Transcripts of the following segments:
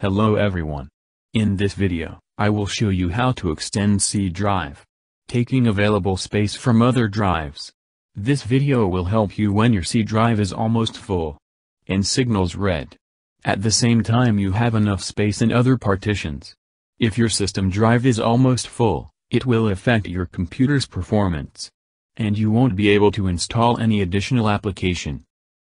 Hello everyone. In this video, I will show you how to extend C drive. Taking available space from other drives. This video will help you when your C drive is almost full. And signals red. At the same time you have enough space in other partitions. If your system drive is almost full, it will affect your computer's performance. And you won't be able to install any additional application.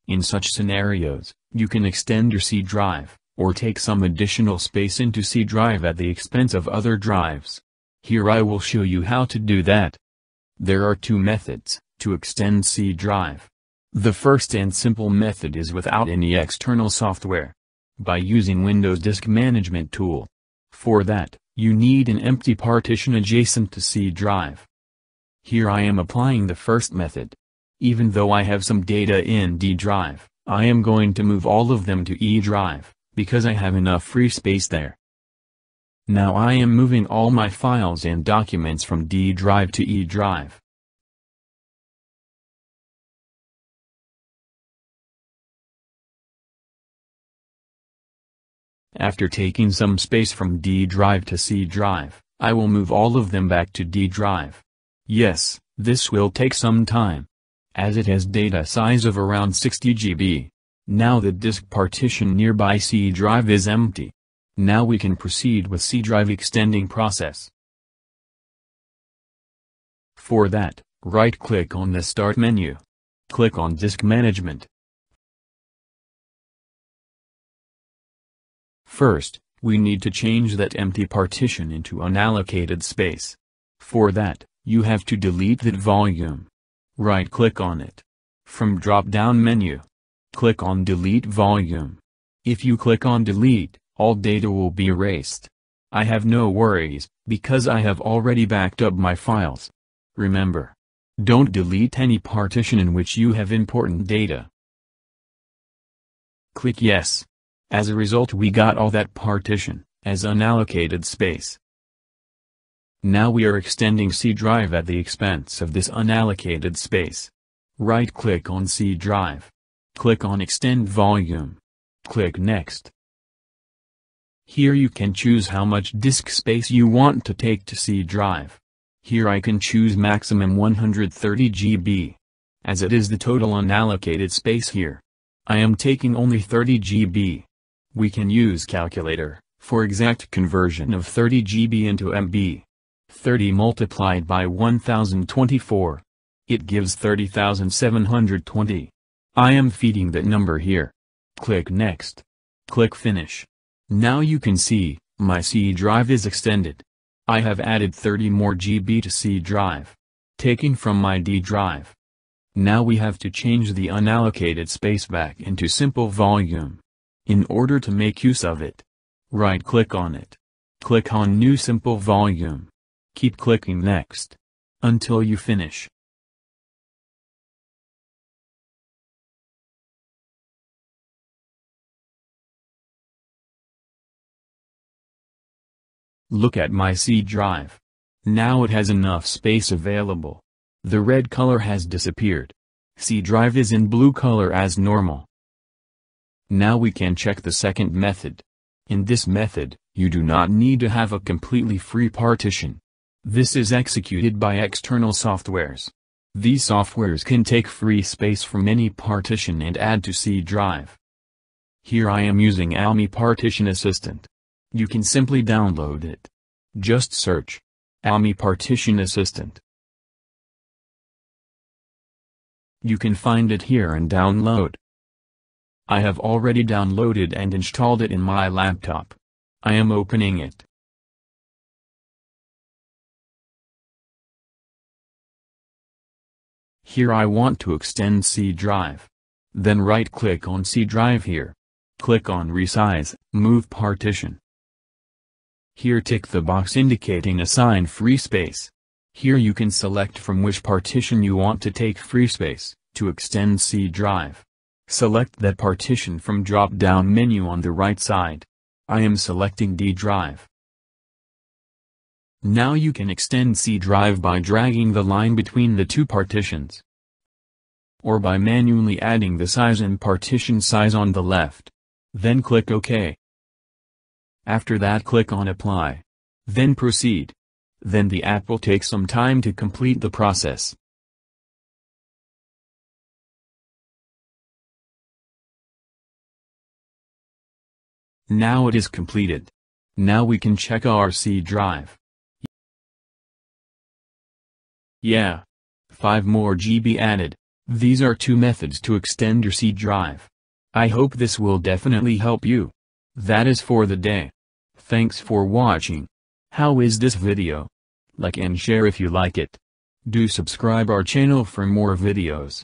In such scenarios, you can extend your C drive or take some additional space into C drive at the expense of other drives. Here I will show you how to do that. There are two methods to extend C drive. The first and simple method is without any external software. By using Windows Disk Management tool. For that, you need an empty partition adjacent to C drive. Here I am applying the first method. Even though I have some data in D drive, I am going to move all of them to E drive because I have enough free space there. Now I am moving all my files and documents from D drive to E drive. After taking some space from D drive to C drive, I will move all of them back to D drive. Yes, this will take some time. As it has data size of around 60 GB. Now the disk partition nearby C drive is empty. Now we can proceed with C drive extending process. For that, right-click on the Start menu. Click on Disk Management. First, we need to change that empty partition into unallocated space. For that, you have to delete that volume. Right-click on it. From drop-down menu, Click on Delete Volume. If you click on Delete, all data will be erased. I have no worries, because I have already backed up my files. Remember. Don't delete any partition in which you have important data. Click Yes. As a result we got all that partition, as unallocated space. Now we are extending C drive at the expense of this unallocated space. Right-click on C drive. Click on Extend Volume. Click Next. Here you can choose how much disk space you want to take to C drive. Here I can choose maximum 130 GB. As it is the total unallocated space here. I am taking only 30 GB. We can use calculator, for exact conversion of 30 GB into MB. 30 multiplied by 1024. It gives 30,720. I am feeding that number here. Click Next. Click Finish. Now you can see, my C drive is extended. I have added 30 more GB to C drive. Taking from my D drive. Now we have to change the unallocated space back into simple volume. In order to make use of it. Right-click on it. Click on New Simple Volume. Keep clicking Next. Until you finish. Look at my C drive. Now it has enough space available. The red color has disappeared. C drive is in blue color as normal. Now we can check the second method. In this method, you do not need to have a completely free partition. This is executed by external softwares. These softwares can take free space from any partition and add to C drive. Here I am using AOMEI Partition Assistant. You can simply download it. Just search AOMEI Partition Assistant. You can find it here and download. I have already downloaded and installed it in my laptop. I am opening it. Here I want to extend C drive. Then right-click on C drive here. Click on Resize, Move Partition. Here tick the box indicating assign free space. Here you can select from which partition you want to take free space, to extend C drive. Select that partition from drop-down menu on the right side. I am selecting D drive. Now you can extend C drive by dragging the line between the two partitions. Or by manually adding the size and partition size on the left. Then click OK. After that click on apply. Then proceed. Then the app will take some time to complete the process. Now it is completed. Now we can check our C drive. Yeah. 5 more GB added. These are two methods to extend your C drive. I hope this will definitely help you. That is for the day. Thanks for watching. How is this video? Like and share if you like it. Do subscribe our channel for more videos.